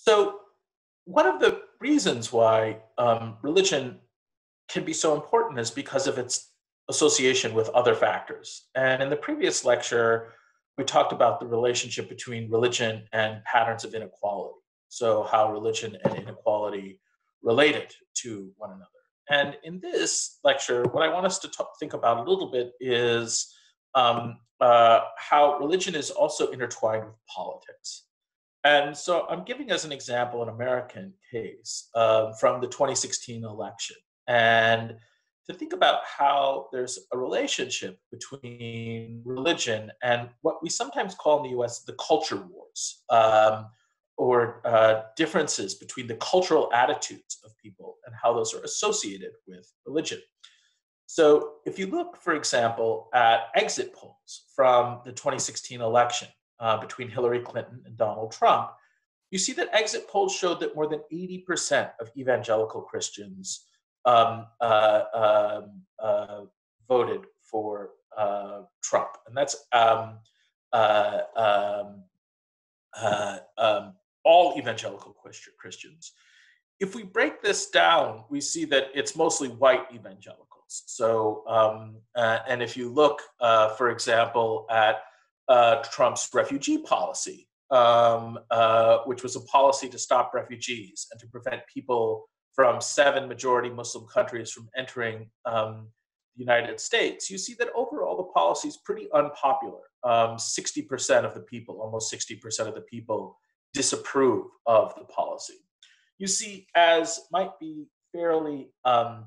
So, one of the reasons why um, religion can be so important is because of its association with other factors. And in the previous lecture, we talked about the relationship between religion and patterns of inequality. So, how religion and inequality related to one another. And in this lecture, what I want us to talk, think about a little bit is um, uh, how religion is also intertwined with politics. And so I'm giving as an example an American case uh, from the 2016 election. And to think about how there's a relationship between religion and what we sometimes call in the US the culture wars, um, or uh, differences between the cultural attitudes of people and how those are associated with religion. So, if you look, for example, at exit polls from the 2016 election uh, between Hillary Clinton and Donald Trump, you see that exit polls showed that more than 80% of evangelical Christians um, uh, um, uh, voted for uh, Trump. And that's um, uh, um, uh, um, all evangelical Christians. If we break this down, we see that it's mostly white evangelicals. So, um, and if you look, for example, at uh, Trump's refugee policy, um, uh, which was a policy to stop refugees and to prevent people from seven majority Muslim countries from entering um, the United States, you see that overall the policy is pretty unpopular. 60% um, of the people, almost 60% of the people, disapprove of the policy. You see, as might be fairly um,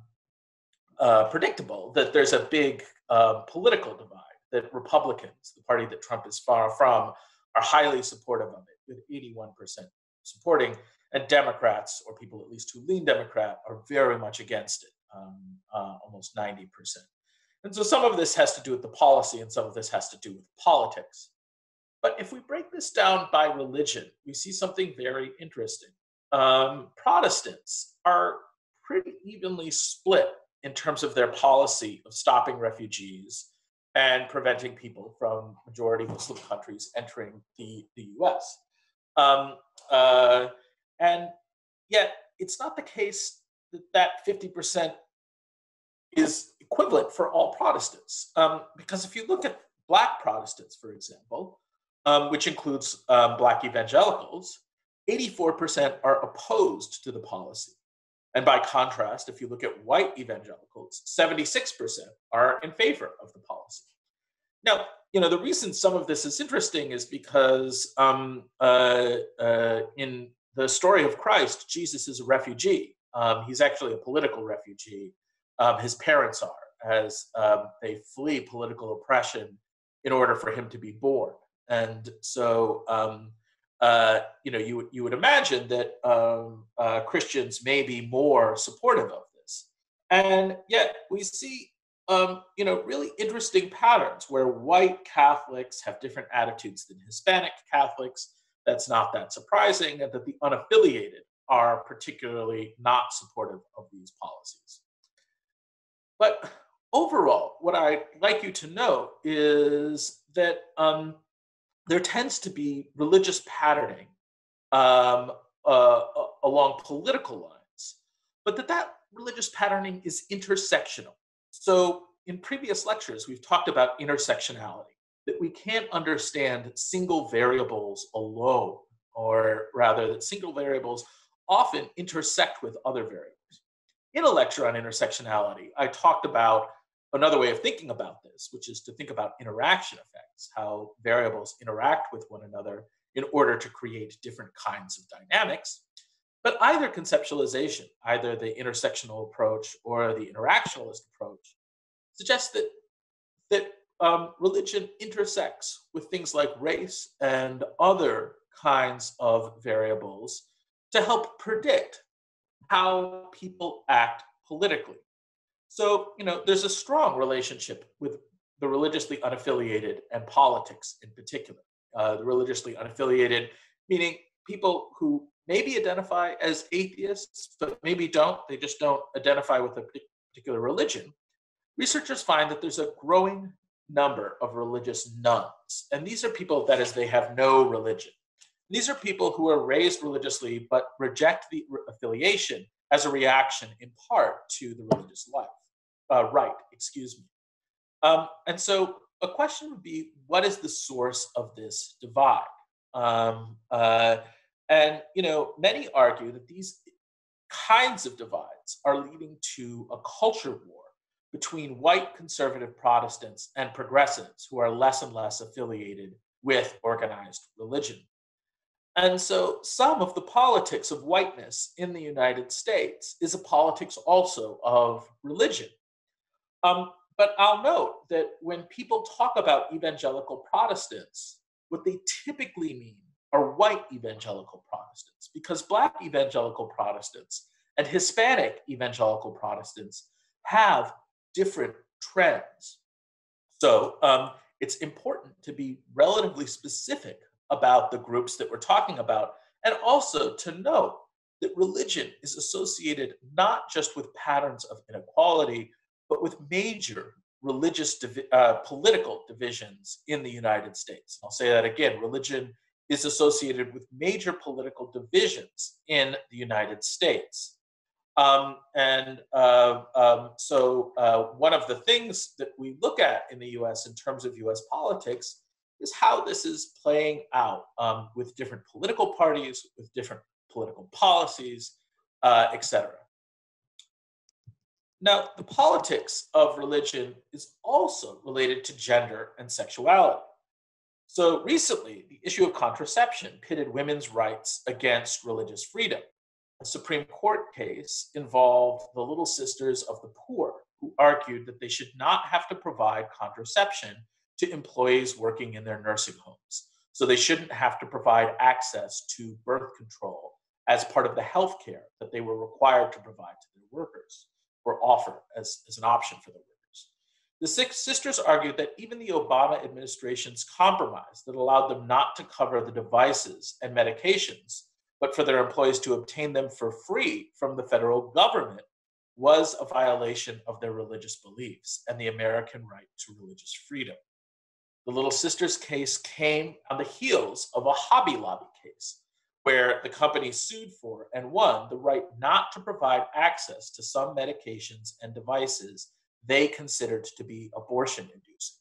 uh, predictable, that there's a big uh, political divide, that Republicans, the party that Trump is far from, are highly supportive of it, with 81% supporting, and Democrats, or people at least who lean Democrat, are very much against it, um, uh, almost 90%. And so some of this has to do with the policy, and some of this has to do with politics. But if we break this down by religion, we see something very interesting. Um, Protestants are pretty evenly split in terms of their policy of stopping refugees and preventing people from majority Muslim countries entering the, the US. Um, uh, and yet, it's not the case that that 50% is equivalent for all Protestants. Um, because if you look at Black Protestants, for example, um, which includes um, Black evangelicals, 84% are opposed to the policy. And by contrast, if you look at white evangelicals, 76% are in favor of the policy. Now, you know, the reason some of this is interesting is because um, uh, uh, in the story of Christ, Jesus is a refugee. Um, he's actually a political refugee. Um, his parents are, as um, they flee political oppression in order for him to be born. And so, um, uh, you know, you, you would imagine that um, uh, Christians may be more supportive of this. And yet we see, um, you know, really interesting patterns where white Catholics have different attitudes than Hispanic Catholics. That's not that surprising, and that the unaffiliated are particularly not supportive of these policies. But overall, what I'd like you to know is that um, there tends to be religious patterning um, uh, along political lines, but that that religious patterning is intersectional. So in previous lectures, we've talked about intersectionality, that we can't understand single variables alone, or rather that single variables often intersect with other variables. In a lecture on intersectionality, I talked about another way of thinking about this, which is to think about interaction effects, how variables interact with one another in order to create different kinds of dynamics. But either conceptualization, either the intersectional approach or the interactionalist approach, suggests that, that um, religion intersects with things like race and other kinds of variables to help predict how people act politically. So, you know, there's a strong relationship with the religiously unaffiliated and politics in particular. Uh, the religiously unaffiliated, meaning people who maybe identify as atheists, but maybe don't, they just don't identify with a particular religion. Researchers find that there's a growing number of religious nones. And these are people that is, they have no religion. These are people who are raised religiously but reject the affiliation as a reaction in part to the religious life, uh, right, excuse me. Um, and so a question would be, what is the source of this divide? Um, uh, and, you know, many argue that these kinds of divides are leading to a culture war between white conservative Protestants and progressives who are less and less affiliated with organized religion. And so some of the politics of whiteness in the United States is a politics also of religion. Um, but I'll note that when people talk about evangelical Protestants, what they typically mean are white evangelical Protestants, because Black evangelical Protestants and Hispanic evangelical Protestants have different trends. So um, it's important to be relatively specific about the groups that we're talking about, and also to note that religion is associated not just with patterns of inequality, but with major religious uh, political divisions in the United States. I'll say that again religion is associated with major political divisions in the United States. Um, and uh, um, so, uh, one of the things that we look at in the US in terms of US politics is how this is playing out um, with different political parties, with different political policies, uh, etc. Now, the politics of religion is also related to gender and sexuality. So recently, the issue of contraception pitted women's rights against religious freedom. A Supreme Court case involved the Little Sisters of the Poor, who argued that they should not have to provide contraception to employees working in their nursing homes. So they shouldn't have to provide access to birth control as part of the health care that they were required to provide to their workers or offer as, as an option for the workers. The six sisters argued that even the Obama administration's compromise that allowed them not to cover the devices and medications, but for their employees to obtain them for free from the federal government, was a violation of their religious beliefs and the American right to religious freedom. The Little Sisters case came on the heels of a Hobby Lobby case, where the company sued for and won the right not to provide access to some medications and devices they considered to be abortion inducing.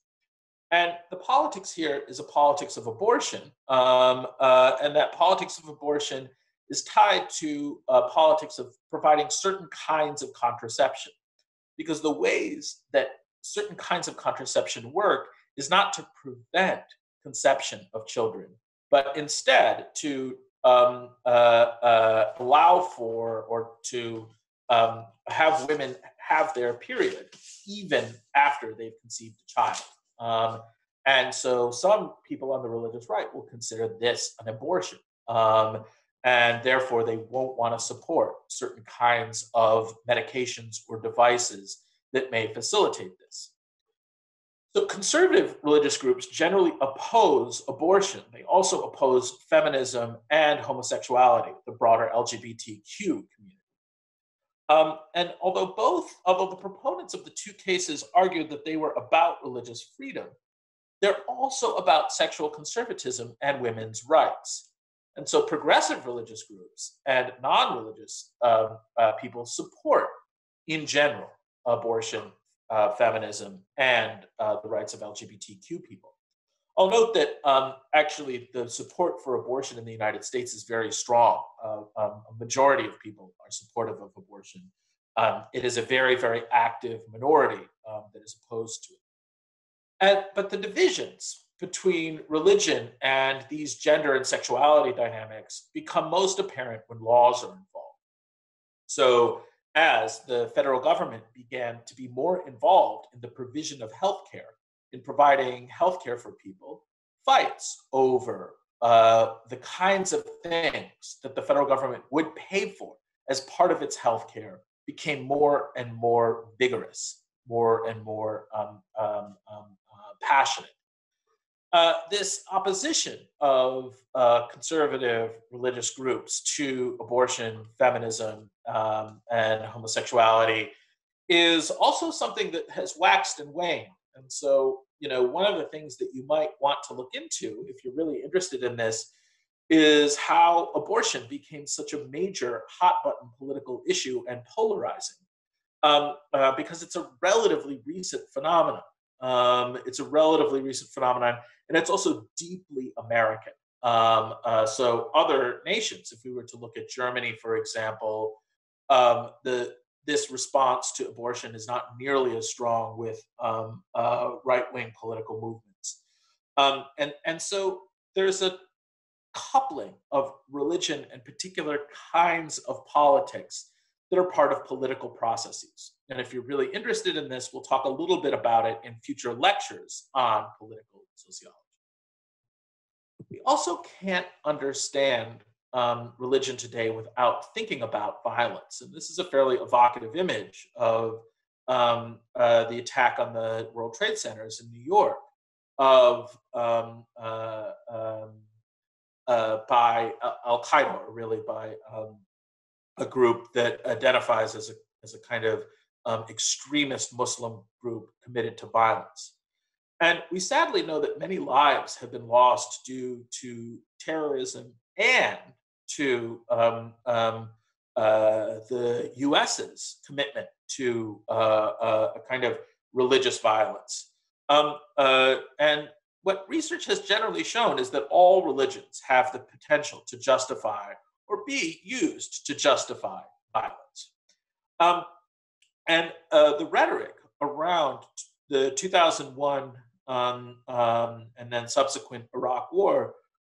And the politics here is a politics of abortion, um, uh, and that politics of abortion is tied to uh, politics of providing certain kinds of contraception. Because the ways that certain kinds of contraception work is not to prevent conception of children, but instead to um, uh, uh, allow for or to um, have women have their period even after they've conceived a child. Um, and so some people on the religious right will consider this an abortion. Um, and therefore, they won't want to support certain kinds of medications or devices that may facilitate this. So, conservative religious groups generally oppose abortion. They also oppose feminism and homosexuality, the broader LGBTQ community. Um, and although both, although the proponents of the two cases argued that they were about religious freedom, they're also about sexual conservatism and women's rights. And so progressive religious groups and non religious um, uh, people support, in general, abortion uh, feminism and uh, the rights of LGBTQ people. I'll note that um, actually the support for abortion in the United States is very strong. Uh, um, a majority of people are supportive of abortion. Um, it is a very, very active minority um, that is opposed to it. And, but the divisions between religion and these gender and sexuality dynamics become most apparent when laws are involved. So as the federal government began to be more involved in the provision of healthcare, in providing healthcare for people, fights over uh, the kinds of things that the federal government would pay for as part of its healthcare became more and more vigorous, more and more um, um, um, uh, passionate. Uh, this opposition of uh, conservative religious groups to abortion, feminism, um, and homosexuality is also something that has waxed and waned. And so, you know, one of the things that you might want to look into if you're really interested in this is how abortion became such a major hot button political issue and polarizing um, uh, because it's a relatively recent phenomenon. Um, it's a relatively recent phenomenon, and it's also deeply American. Um, uh, so, other nations, if we were to look at Germany, for example, um, the this response to abortion is not nearly as strong with um, uh, right-wing political movements, um, and and so there's a coupling of religion and particular kinds of politics that are part of political processes. And if you're really interested in this, we'll talk a little bit about it in future lectures on political sociology. We also can't understand um, religion today without thinking about violence. And this is a fairly evocative image of um, uh, the attack on the World Trade Centers in New York, of um, uh, um, uh, by Al Qaeda, or really by um, a group that identifies as a, as a kind of um, extremist Muslim group committed to violence. And we sadly know that many lives have been lost due to terrorism and to um, um, uh, the US's commitment to uh, uh, a kind of religious violence. Um, uh, and what research has generally shown is that all religions have the potential to justify or be used to justify violence. Um, and uh, the rhetoric around the 2001 um, um, and then subsequent Iraq War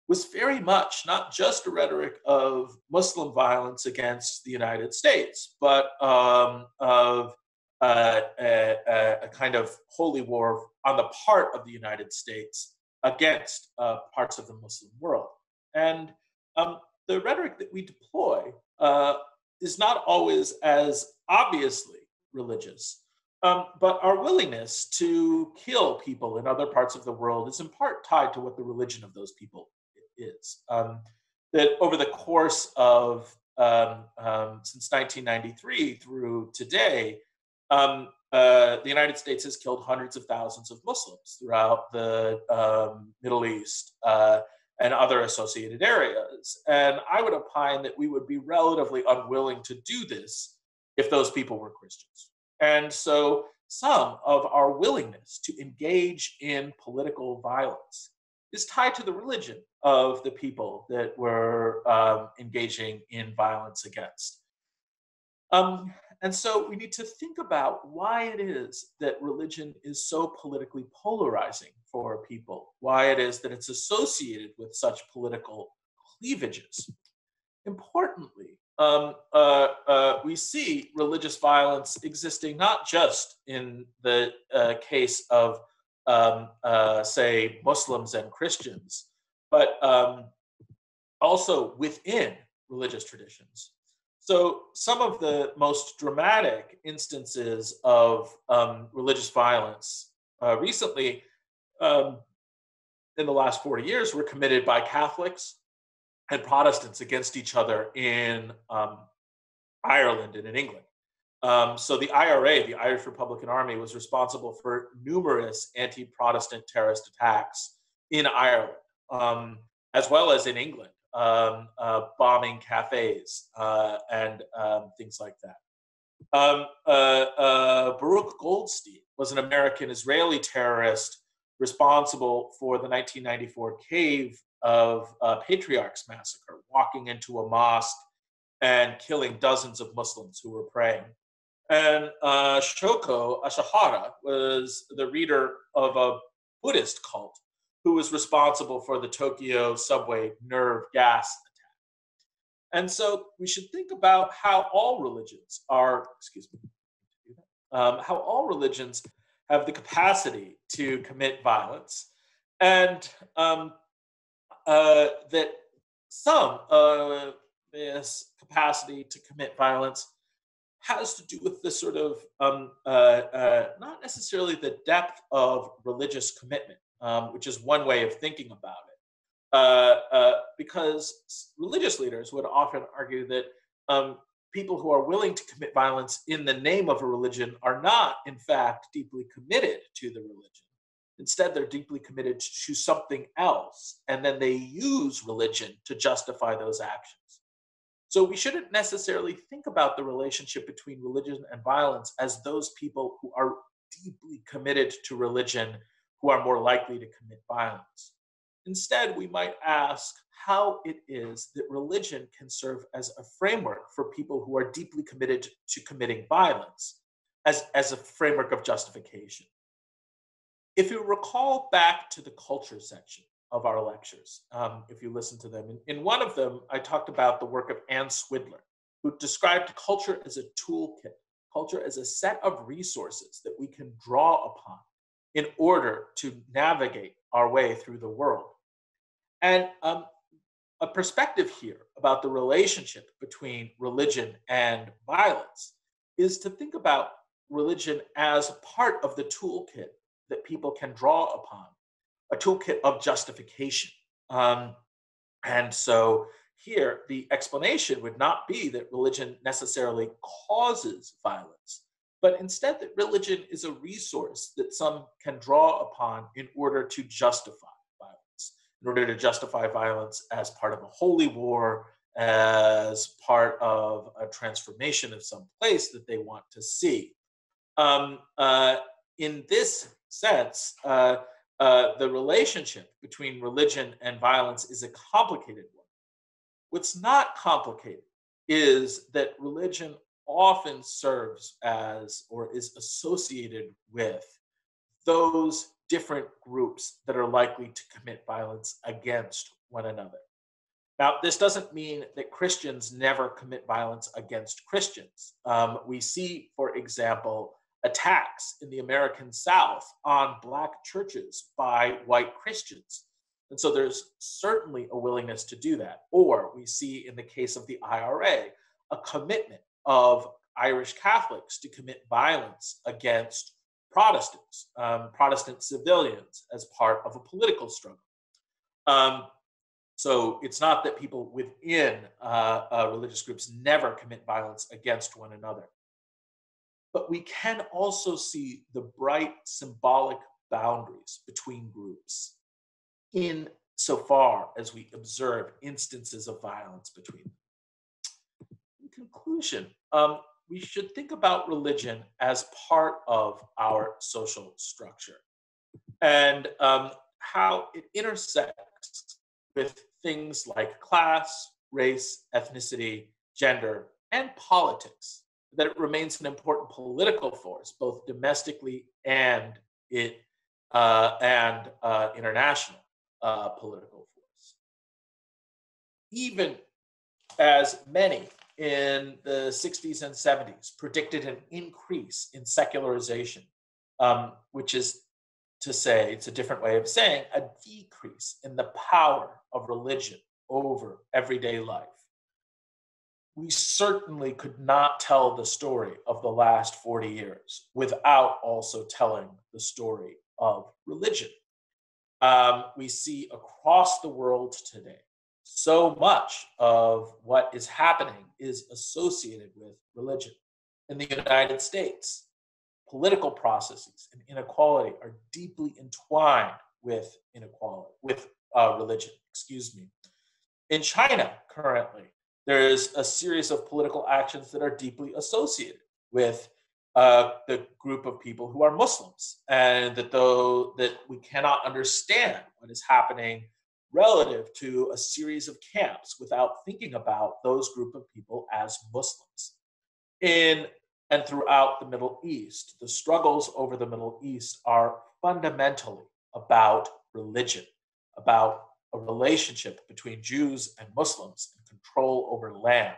was very much not just a rhetoric of Muslim violence against the United States, but um, of uh, a, a, kind of holy war on the part of the United States against uh, parts of the Muslim world. And um, the rhetoric that we deploy uh, is not always as obviously religious, um, but our willingness to kill people in other parts of the world is in part tied to what the religion of those people is. Um, that over the course of um, um since 1993 through today, um, uh, the United States has killed hundreds of thousands of Muslims throughout the um, Middle East uh, and other associated areas. And I would opine that we would be relatively unwilling to do this if those people were Christians. And so some of our willingness to engage in political violence is tied to the religion of the people that we're um, engaging in violence against. Um, and so we need to think about why it is that religion is so politically polarizing for people, why it is that it's associated with such political cleavages. Importantly, um, uh, uh, we see religious violence existing not just in the uh, case of, um, uh, say, Muslims and Christians, but um, also within religious traditions. So, some of the most dramatic instances of um, religious violence uh, recently, um, in the last 40 years, were committed by Catholics and Protestants against each other in um, Ireland and in England. Um, so, the IRA, the Irish Republican Army, was responsible for numerous anti Protestant terrorist attacks in Ireland, um, as well as in England um, uh, bombing cafes uh, and um, things like that. Um, uh, uh, Baruch Goldstein was an American Israeli terrorist responsible for the 1994 Cave of uh, Patriarchs massacre, walking into a mosque and killing dozens of Muslims who were praying. And uh, Shoko Asahara was the leader of a Buddhist cult who was responsible for the Tokyo subway nerve gas attack. And so we should think about how all religions are, excuse me, um, how all religions have the capacity to commit violence, and um, uh, that some of this capacity to commit violence has to do with the sort of um, uh, uh, not necessarily the depth of religious commitment, um, which is one way of thinking about it. Uh, uh, because religious leaders would often argue that um, people who are willing to commit violence in the name of a religion are not, in fact, deeply committed to the religion. Instead, they're deeply committed to something else, and then they use religion to justify those actions. So we shouldn't necessarily think about the relationship between religion and violence as those people who are deeply committed to religion who are more likely to commit violence. Instead, we might ask how it is that religion can serve as a framework for people who are deeply committed to committing violence, as, as a framework of justification. If you recall back to the culture section of our lectures, um, if you listen to them, in, in one of them, I talked about the work of Ann Swidler, who described culture as a toolkit, culture as a set of resources that we can draw upon in order to navigate our way through the world. And um, a perspective here about the relationship between religion and violence is to think about religion as part of the toolkit that people can draw upon, a toolkit of justification. Um, and so here, the explanation would not be that religion necessarily causes violence, but instead that religion is a resource that some can draw upon in order to justify violence, in order to justify violence as part of a holy war, as part of a transformation of some place that they want to see. Um, uh, in this sense, uh, uh, the relationship between religion and violence is a complicated one. What's not complicated is that religion often serves as or is associated with those different groups that are likely to commit violence against one another. Now, this doesn't mean that Christians never commit violence against Christians. Um, we see, for example, attacks in the American South on Black churches by white Christians. And so there's certainly a willingness to do that. Or we see in the case of the IRA a commitment of Irish Catholics to commit violence against Protestants, um, Protestant civilians, as part of a political struggle. Um, so it's not that people within uh, uh, religious groups never commit violence against one another. But we can also see the bright symbolic boundaries between groups in so far as we observe instances of violence between them. Conclusion, um, we should think about religion as part of our social structure and um, how it intersects with things like class, race, ethnicity, gender, and politics that it remains an important political force, both domestically and it uh, and uh, international uh, political force. Even as many in the 60s and 70s predicted an increase in secularization, um, which is to say, it's a different way of saying a decrease in the power of religion over everyday life we certainly could not tell the story of the last 40 years without also telling the story of religion. Um, we see across the world today so much of what is happening is associated with religion. In the United States, political processes and inequality are deeply entwined with inequality, with uh, religion, excuse me. In China, currently, there's a series of political actions that are deeply associated with uh, the group of people who are Muslims, and that though that we cannot understand what is happening relative to a series of camps without thinking about those group of people as Muslims. In and throughout the Middle East, the struggles over the Middle East are fundamentally about religion, about a relationship between Jews and Muslims and control over land.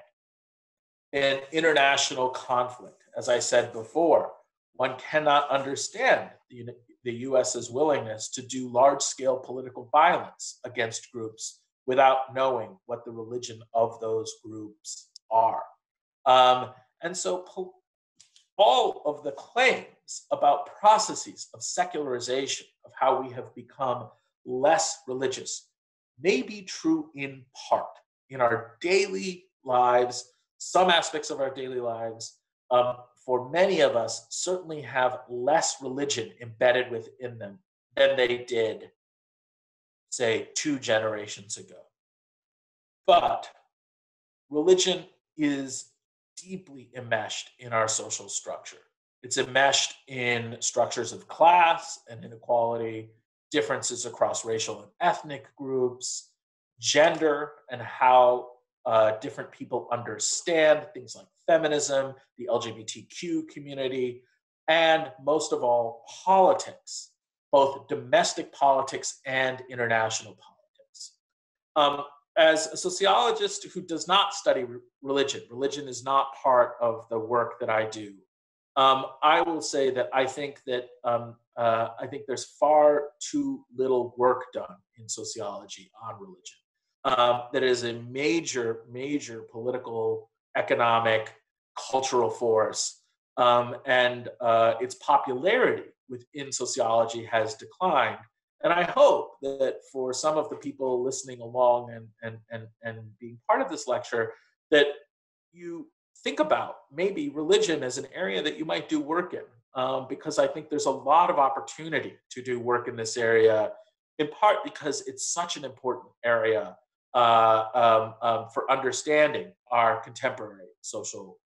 In international conflict, as I said before, one cannot understand the, the US's willingness to do large scale political violence against groups without knowing what the religion of those groups are. Um, and so, po- all of the claims about processes of secularization, of how we have become less religious, may be true in part in our daily lives, some aspects of our daily lives. Um, for many of us, certainly have less religion embedded within them than they did, say, two generations ago. But religion is deeply enmeshed in our social structure. It's enmeshed in structures of class and inequality, differences across racial and ethnic groups, gender, and how uh, different people understand things like feminism, the LGBTQ community, and most of all, politics, both domestic politics and international politics. Um, as a sociologist who does not study religion, religion is not part of the work that I do. Um, I will say that I think that um, uh, I think there's far too little work done in sociology on religion. Um, that is a major, major political, economic, cultural force, um, and uh, its popularity within sociology has declined. And I hope that for some of the people listening along and, and, and, and being part of this lecture, that you think about maybe religion as an area that you might do work in, um, because I think there's a lot of opportunity to do work in this area, in part because it's such an important area uh, um, um, for understanding our contemporary social